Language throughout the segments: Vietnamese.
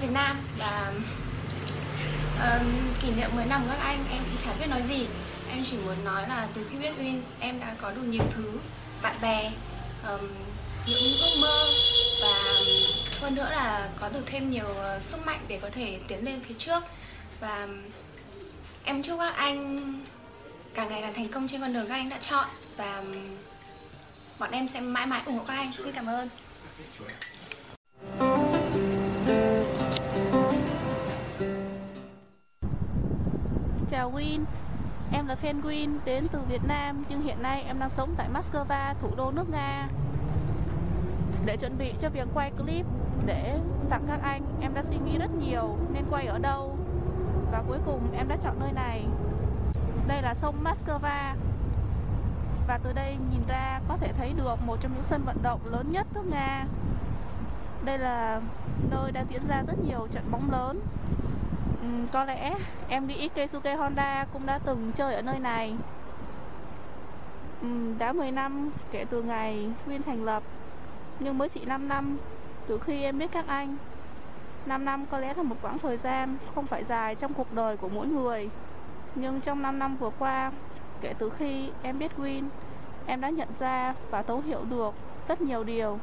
Việt Nam và uh, kỷ niệm 10 năm của các anh em cũng chả biết nói gì. Em chỉ muốn nói là từ khi biết Win em đã có đủ nhiều thứ bạn bè um, những ước mơ và hơn nữa là có được thêm nhiều uh, sức mạnh để có thể tiến lên phía trước. Và em chúc các anh càng ngày càng thành công trên con đường các anh đã chọn và bọn em sẽ mãi mãi ủng hộ các anh. Xin cảm ơn. Win, em là fan Win đến từ Việt Nam nhưng hiện nay em đang sống tại Moscow, thủ đô nước Nga. Để chuẩn bị cho việc quay clip để tặng các anh, em đã suy nghĩ rất nhiều nên quay ở đâu. Và cuối cùng em đã chọn nơi này. Đây là sông Moscow và từ đây nhìn ra có thể thấy được một trong những sân vận động lớn nhất nước Nga. Đây là nơi đã diễn ra rất nhiều trận bóng lớn. Ừ, có lẽ em nghĩ Keisuke Honda cũng đã từng chơi ở nơi này. Ừ, đã 10 năm kể từ ngày Win thành lập, nhưng mới chỉ 5 năm từ khi em biết các anh. 5 năm có lẽ là một quãng thời gian không phải dài trong cuộc đời của mỗi người. Nhưng trong 5 năm vừa qua, kể từ khi em biết Win, em đã nhận ra và thấu hiểu được rất nhiều điều.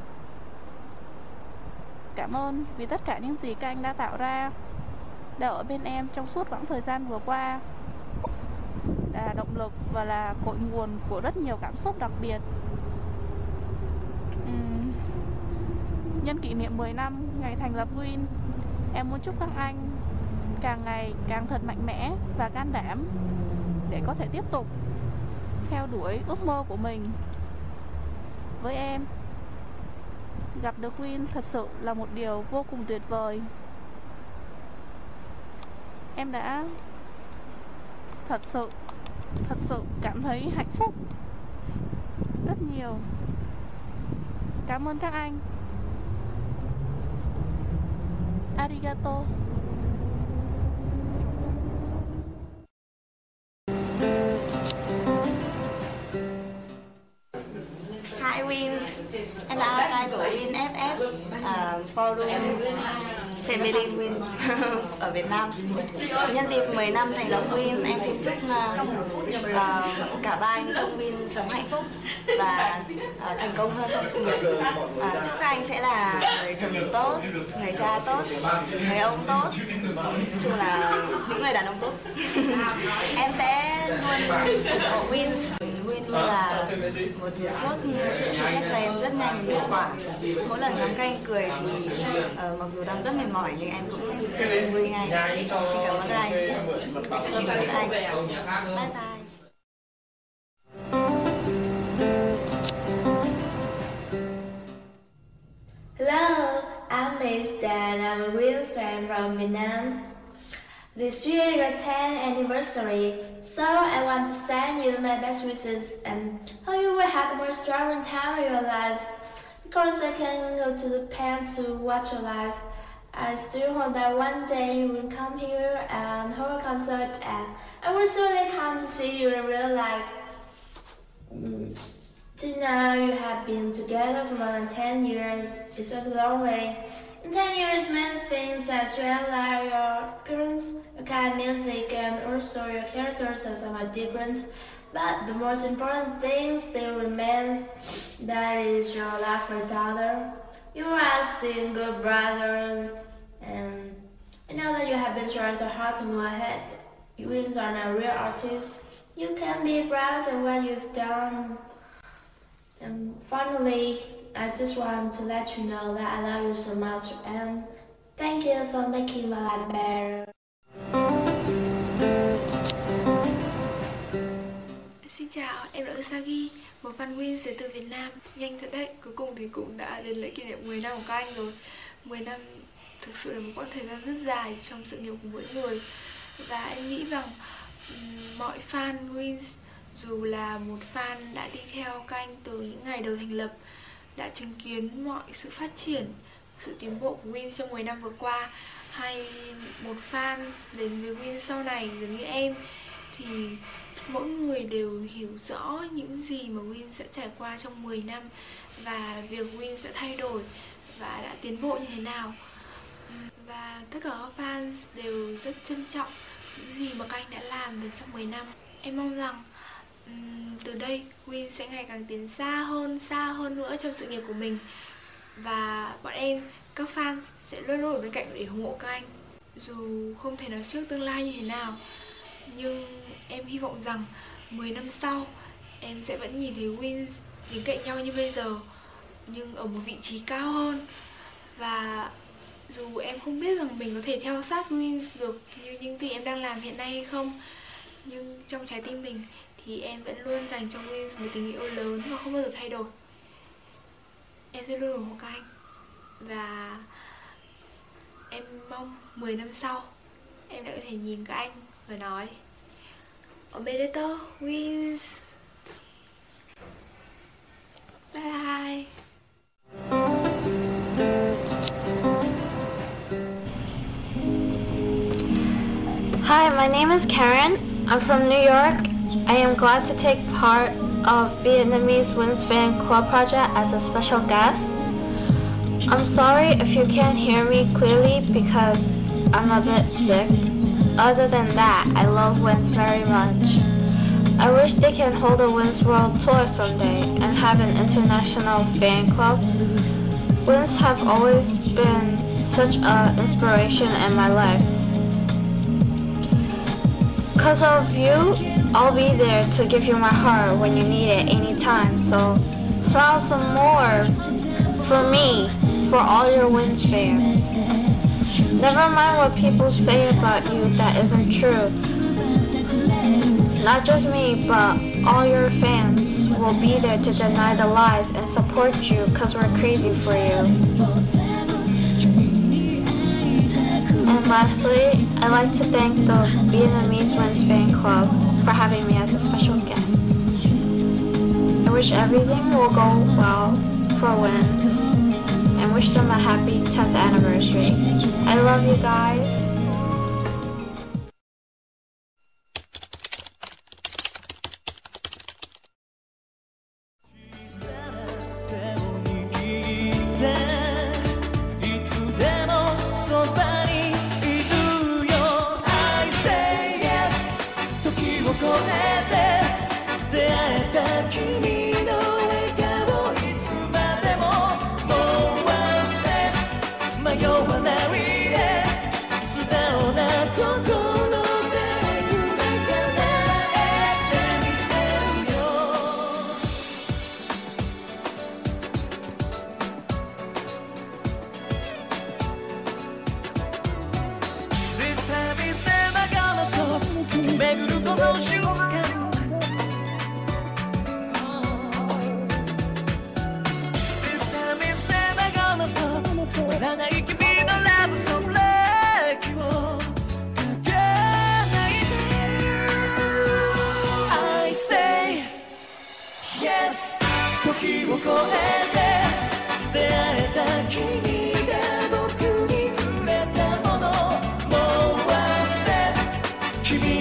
Cảm ơn vì tất cả những gì các anh đã tạo ra, đã ở bên em trong suốt quãng thời gian vừa qua. Là động lực và là cội nguồn của rất nhiều cảm xúc đặc biệt. Uhm. Nhân kỷ niệm 10 năm ngày thành lập Win, em muốn chúc các anh càng ngày càng thật mạnh mẽ và can đảm để có thể tiếp tục theo đuổi ước mơ của mình với em gặp được Win thật sự là một điều vô cùng tuyệt vời em đã thật sự thật sự cảm thấy hạnh phúc rất nhiều. Cảm ơn các anh. Arigato. Em đã apply của Win FF uh, forum Family Win. ở Việt Nam. Nhân dịp 10 năm thành lập Win em xin chúc uh, uh, cả ba anh trong Win sống hạnh phúc và uh, thành công hơn trong sự nghiệp. Uh, chúc các anh sẽ là người chồng tốt người cha tốt người ông tốt. Nói chung là những người đàn ông tốt. Em sẽ luôn ủng hộ Win Win luôn là một thứ thuốc chữa stress cho em rất nhanh hiệu quả. Mỗi lần ngắm các anh cười thì uh, mặc dù đang rất mệt mỏi nhưng em cũng trở nên vui ngay. Xin cảm ơn các anh. xin cảm ơn các anh bye bye. Hello, I'm Miss Dan. I'm a real from Vietnam. This year your 10th anniversary, so I want to send you my best wishes and hope you will have a more strong time in your life. Because I can go to the pen to watch your life. I still hope that one day you will come here and hold a concert and I will surely come to see you in real life. Mm. Till now you have been together for more than 10 years. It's a long way. In 10 years, many things have changed like your appearance, your kind of music, and also your characters are somewhat different. But the most important thing still remains, that is your love for each other. You are still good brothers, and I know that you have been trying so hard to move ahead. You are now real artists. You can be proud of what you've done. And finally, I just want to let you know that I love you so much and thank you for making my life better. Xin chào, em là Usagi, một fan win đến từ Việt Nam. Nhanh thật đấy, cuối cùng thì cũng đã đến lễ kỷ niệm 10 năm của các anh rồi. 10 năm thực sự là một quãng thời gian rất dài trong sự nghiệp của mỗi người. Và em nghĩ rằng mọi fan Wins dù là một fan đã đi theo kênh từ những ngày đầu thành lập, đã chứng kiến mọi sự phát triển, sự tiến bộ của Win trong 10 năm vừa qua, hay một fan đến với Win sau này giống như em, thì mỗi người đều hiểu rõ những gì mà Win sẽ trải qua trong 10 năm và việc Win sẽ thay đổi và đã tiến bộ như thế nào. Và tất cả các fans đều rất trân trọng những gì mà các anh đã làm được trong 10 năm. Em mong rằng từ đây, Win sẽ ngày càng tiến xa hơn xa hơn nữa trong sự nghiệp của mình. Và bọn em, các fan sẽ luôn luôn ở bên cạnh để ủng hộ các anh. Dù không thể nói trước tương lai như thế nào, nhưng em hy vọng rằng 10 năm sau, em sẽ vẫn nhìn thấy Win đứng cạnh nhau như bây giờ, nhưng ở một vị trí cao hơn. Và dù em không biết rằng mình có thể theo sát Wins được như những gì em đang làm hiện nay hay không, nhưng trong trái tim mình thì em vẫn luôn dành cho Wins một tình yêu lớn và không bao giờ thay đổi em sẽ luôn ủng hộ các anh và em mong 10 năm sau em đã có thể nhìn các anh và nói Omedeto Wins Bye bye Hi, my name is Karen. I'm from New York. I am glad to take part of Vietnamese Wins Fan Club project as a special guest. I'm sorry if you can't hear me clearly because I'm a bit sick. Other than that, I love Wins very much. I wish they can hold a Wins World Tour someday and have an international fan club. Wins have always been such an inspiration in my life. Because of you, I'll be there to give you my heart when you need it anytime. So smile some more for me, for all your Wins fans. Never mind what people say about you that isn't true. Not just me, but all your fans will be there to deny the lies and support you because we're crazy for you. And lastly, I'd like to thank the Vietnamese Wins Fan Club for having me as a special guest. I wish everything will go well for Wins and wish them a happy 10th anniversary. I love you guys. She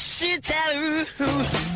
してる？